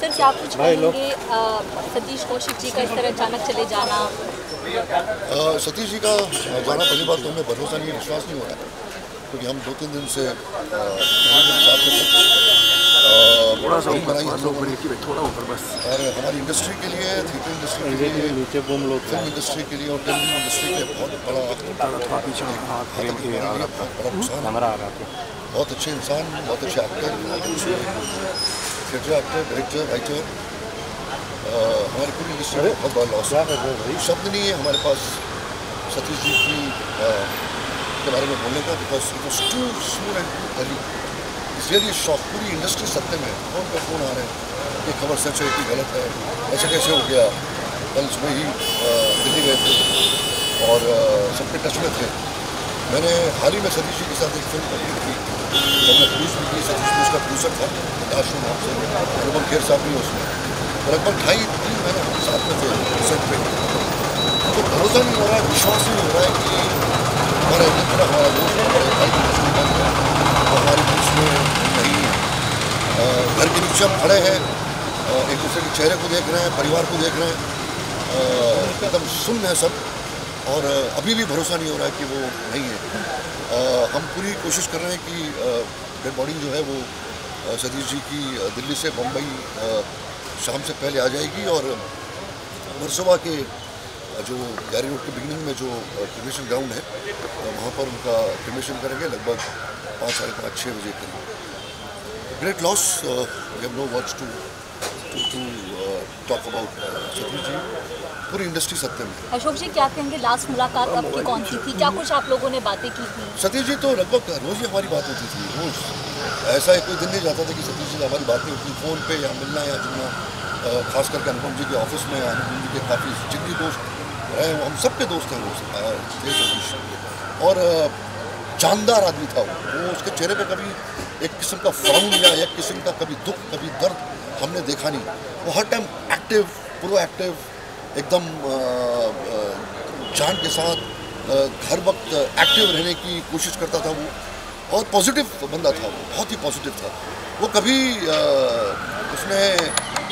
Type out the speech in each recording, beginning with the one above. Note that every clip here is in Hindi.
सर क्या कुछ कहेंगे सतीश कौशिक जी का इस तरह अचानक चले जाना? सतीश जी का जाना पहली बात तो हमें भरोसा नहीं विश्वास नहीं हो रहा क्योंकि हम दो तीन दिन से थोड़ा थोड़ा ऊपर बस। और हमारी इंडस्ट्री के लिए थिएटर इंडस्ट्री के लिए नीचे घूम लो फ़िल्म इंडस्ट्री के लिए और टेलीविज़न इंडस्ट्री के बहुत बड़ा बहुत अच्छे इंसान बहुत अच्छे एक्टर अच्छे एक्टर डायरेक्टर राइटर हमारी पूरी इंडस्ट्री में बहुत बड़ा लॉस हो शब्द नहीं है हमारे पास सतीश जी की के बारे में बोलने का because it was too smooth and too early is really shock पूरी इंडस्ट्री सत्य में फ़ोन पे फ़ोन आ रहे हैं? कि खबर सच है कि गलत है? ऐसे कैसे हो गया? कल सुबह ही दिल्ली गए थे और सबके टच में थे। मैंने हाल ही में सतीश जी के साथ एक फ़िल्म कंप्लीट की जब मैं प्रोड्यूस भी की प्रोड्यूसर था प्रकाश नाम से खेर साहब भी उसमें। लगभग ढाई तीन महीने हम साथ में थे सेट पे। तो भरोसा नहीं हो रहा है विश्वास नहीं हो रहा है कि हमारा तरह हमारा दोस्त हमारे भाई हमारे बीच में नहीं घर के नीचे हम खड़े हैं एक दूसरे के चेहरे को देख रहे हैं परिवार को देख रहे हैं। एकदम सुन है सब और अभी भी भरोसा नहीं हो रहा है कि वो नहीं है। अ, हम पूरी कोशिश कर रहे हैं कि डेड बॉडी जो है वो सतीश जी की दिल्ली से बम्बई शाम से पहले आ जाएगी और वर्सोवा के जो गैरी रोड के बिगनिंग में जो क्रिमेशन ग्राउंड है वहाँ पर उनका क्रिमेशन करेंगे लगभग पाँच, साढ़े पाँच छः बजे करीब great loss we have no watch to to to talk about Satish ji पूरी इंडस्ट्री सत्य में अशोक जी क्या कहेंगे लास्ट मुलाकात आपकी कौन सी थी? क्या कुछ आप लोगों ने बातें की थी? सतीश जी तो लगभग रोज ही हमारी बात होती थी रोज। ऐसा एक कोई दिन नहीं जाता था कि सतीश जी से हमारी बात होती फ़ोन पे या मिलना या जुड़ना खास करके अनुपम जी के ऑफ़िस में अनुपम जी के काफ़ी जितनी दोस्त रहे हम सबके दोस्त हैं वो थे सतीश। और जानदार आदमी था वो। वो उसके चेहरे पे कभी एक किस्म का फ्राउन या एक किस्म का कभी दुख कभी दर्द हमने देखा नहीं। वो हर टाइम एक्टिव प्रो एक्टिव एकदम जान के साथ हर वक्त एक्टिव रहने की कोशिश करता था वो। और पॉजिटिव बंदा था वो, बहुत ही पॉजिटिव था। वो कभी उसने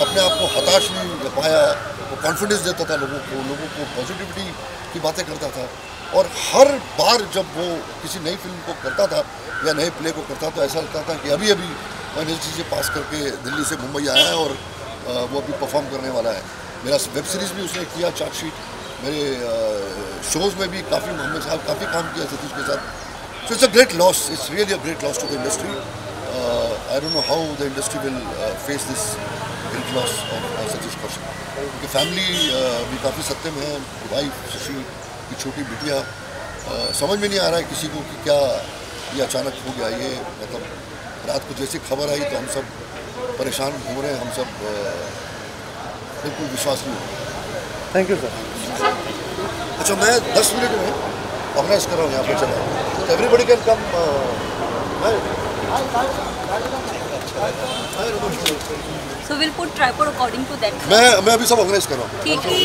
अपने आप को हताश नहीं पाया, वो कॉन्फिडेंस देता था लोगों को लोगों को पॉजिटिविटी की बातें करता था। और हर बार जब वो किसी नई फ़िल्म को करता था या नए प्ले को करता तो ऐसा लगता था कि अभी अभी चीज़ से पास करके दिल्ली से मुंबई आया है और वो अभी परफॉर्म करने वाला है। मेरा वेब सीरीज़ भी उसने किया चार्जशीट मेरे शोज़ में भी काफ़ी मोहम्मद साहब काफ़ी काम किया सतीश के साथ। So it's a great loss it's really a great loss to the industry I I know how the industry will face this great of uh, Satish Kaushik. उनकी फैमिली भी काफ़ी सत्य में है वाइफ शशि की छोटी बिटिया। समझ में नहीं आ रहा है किसी को कि क्या ये अचानक हो गया ये मतलब रात को जैसी खबर आई तो हम सब परेशान घूम रहे हैं हम सब बिल्कुल विश्वास नहीं हो। थैंक यू सर अच्छा मैं दस मिनट में ऑर्गेनाइज कर रहा हूँ यहाँ पर चला। तो everybody can come so will put tripod according to that मैं मैं अभी सब ऑर्गेनाइज कर रहा हूँ। ठीक है।